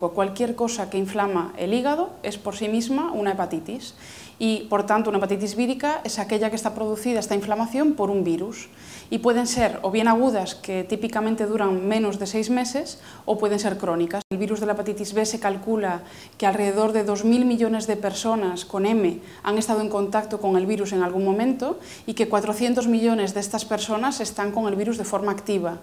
Cualquier cosa que inflama el hígado es por sí misma una hepatitis y por tanto una hepatitis vírica es aquella que está producida esta inflamación por un virus y pueden ser o bien agudas que típicamente duran menos de seis meses o pueden ser crónicas. El virus de la hepatitis B se calcula que alrededor de 2.000 millones de personas con M han estado en contacto con el virus en algún momento y que 400 millones de estas personas están con el virus de forma activa.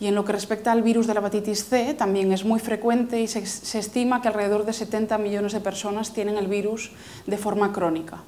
Y en lo que respecta al virus de la hepatitis C, también es muy frecuente y se, se estima que alrededor de 70 millones de personas tienen el virus de forma crónica.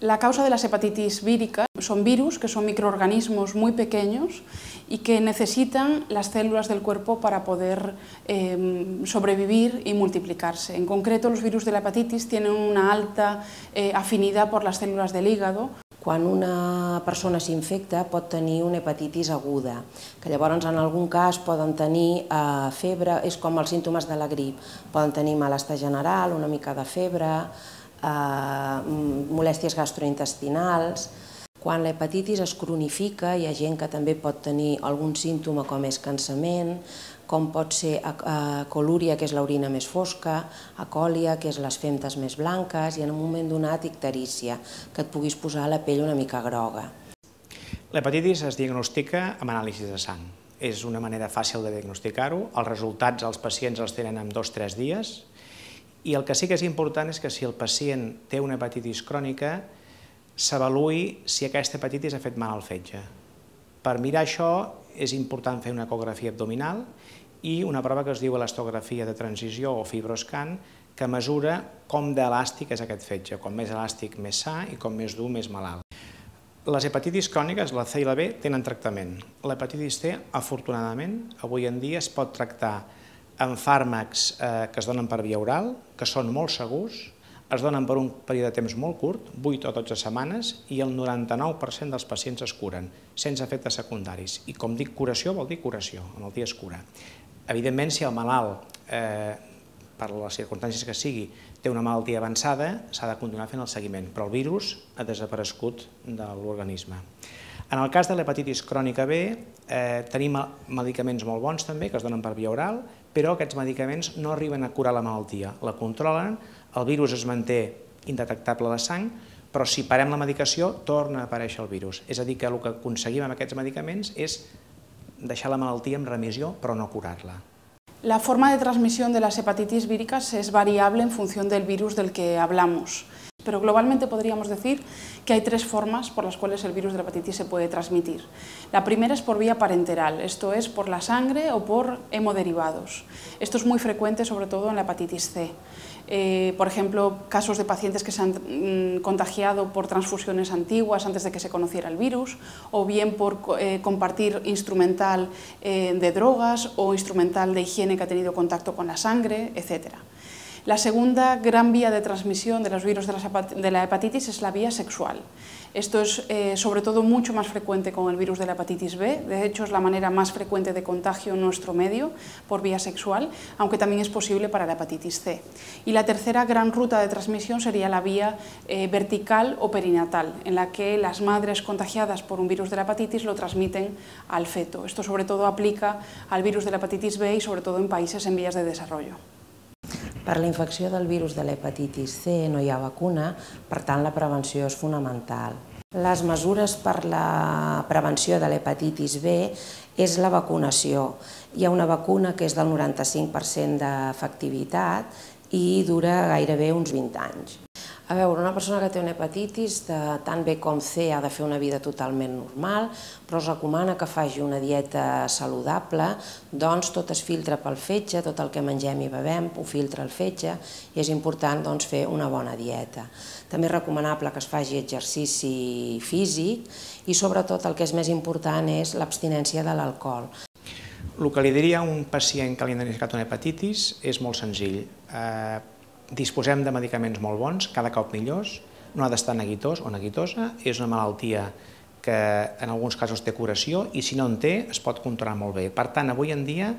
La causa de las hepatitis víricas son virus, que son microorganismos muy pequeños y que necesitan las células del cuerpo para poder eh, sobrevivir y multiplicarse. En concreto, los virus de la hepatitis tienen una alta eh, afinidad por las células del hígado. Quan una persona s'infecta pot tenir una hepatitis aguda, que llavors en algun cas poden tenir eh, febre, és com els símptomes de la grip, poden tenir malestar general, una mica de febre, eh, molèsties gastrointestinals. Quan la hepatitis es cronifica, hi ha gent que també pot tenir algun símptoma com és cansament, com pot ser colúria, que és l'orina més fosca, acòlia, que és les femtes més blanques, i en un moment donat icterícia, que et puguis posar la pell una mica groga. L'hepatitis es diagnostica amb anàlisis de sang. És una manera fàcil de diagnosticar-ho. Els resultats els pacients els tenen en dos o tres dies. I el que sí que és important és que si el pacient té una hepatitis crònica, s'avaluï si aquesta hepatitis ha fet mal al fetge. Per mirar això és important fer una ecografia abdominal i una prova que es diu elastografia de transició o fibroscan, que mesura com d'elàstic és aquest fetge. Com més elàstic, més sa, i com més dur, més malalt. Les hepatitis cròniques, la C i la B, tenen tractament. L'hepatitis C, afortunadament, avui en dia es pot tractar amb fàrmacs eh, que es donen per via oral, que són molt segurs, es donen per un període de temps molt curt, 8 o 12 setmanes, i el 99% dels pacients es curen, sense efectes secundaris. I com dic curació, vol dir curació, el malaltia es cura. Evidentment, si el malalt, eh, per les circumstàncies que sigui, té una malaltia avançada, s'ha de continuar fent el seguiment, però el virus ha desaparegut de l'organisme. En el cas de l'hepatitis crònica B, eh, tenim medicaments molt bons també, que es donen per via oral, però aquests medicaments no arriben a curar la malaltia, la controlen, el virus es manté indetectable a la sang, però si parem la medicació torna a aparèixer el virus. És a dir, que el que aconseguim amb aquests medicaments és deixar la malaltia en remissió però no curar-la. La forma de transmisión de las hepatitis víricas es variable en función del virus del que hablamos. Pero globalmente podríamos decir que hay tres formas por las cuales el virus de la hepatitis se puede transmitir. La primera es por vía parenteral, esto es por la sangre o por hemoderivados. Esto es muy frecuente sobre todo en la hepatitis C. Eh, por ejemplo, casos de pacientes que se han mm, contagiado por transfusiones antiguas antes de que se conociera el virus, o bien por eh, compartir instrumental eh, de drogas o instrumental de higiene que ha tenido contacto con la sangre, etc. La segunda gran vía de transmisión de los virus de la hepatitis es la vía sexual. Esto es eh, sobre todo mucho más frecuente con el virus de la hepatitis B, de hecho es la manera más frecuente de contagio en nuestro medio por vía sexual, aunque también es posible para la hepatitis C. Y la tercera gran ruta de transmisión sería la vía eh, vertical o perinatal, en la que las madres contagiadas por un virus de la hepatitis lo transmiten al feto. Esto sobre todo aplica al virus de la hepatitis B y sobre todo en países en vías de desarrollo. Per la infecció del virus de l'hepatitis C no hi ha vacuna, per tant la prevenció és fonamental. Les mesures per la prevenció de l'hepatitis B és la vacunació. Hi ha una vacuna que és del 95% d'efectivitat i dura gairebé uns 20 anys. A veure, una persona que té una hepatitis, de, tant bé com C, ha de fer una vida totalment normal, però es recomana que faci una dieta saludable, doncs tot es filtra pel fetge, tot el que mengem i bevem ho filtra el fetge, i és important doncs, fer una bona dieta. També és recomanable que es faci exercici físic i sobretot el que és més important és l'abstinència de l'alcohol. El que li diria a un pacient que li han diagnosticat una hepatitis és molt senzill. Eh, disposem de medicaments molt bons, cada cop millors, no ha d'estar neguitós o neguitosa, és una malaltia que en alguns casos té curació i si no en té es pot controlar molt bé. Per tant, avui en dia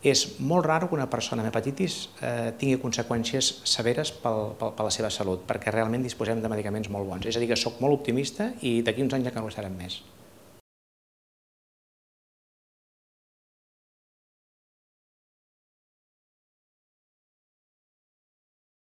és molt raro que una persona amb hepatitis eh, tingui conseqüències severes pel, pel, per la seva salut, perquè realment disposem de medicaments molt bons. És a dir, que sóc molt optimista i d'aquí uns anys no ho serem més.